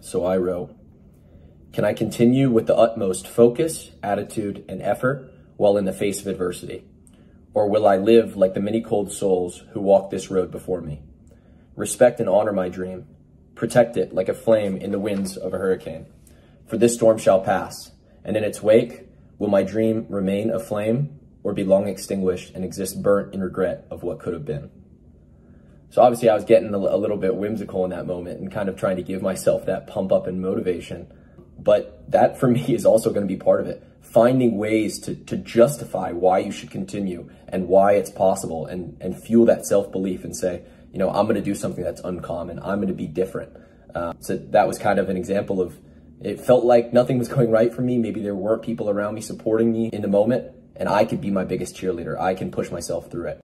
So I wrote, Can I continue with the utmost focus, attitude, and effort while in the face of adversity? Or will I live like the many cold souls who walk this road before me? Respect and honor my dream. Protect it like a flame in the winds of a hurricane. For this storm shall pass, and in its wake, will my dream remain aflame or be long extinguished and exist burnt in regret of what could have been? So obviously I was getting a, little bit whimsical in that moment and kind of trying to give myself that pump up and motivation. But that for me is also going to be part of it. Finding ways to, to justify why you should continue and why it's possible and, and fuel that self-belief and say, you know, I'm going to do something that's uncommon. I'm going to be different. Uh, so that was kind of an example of it felt like nothing was going right for me. Maybe there weren't people around me supporting me in the moment and I could be my biggest cheerleader. I can push myself through it.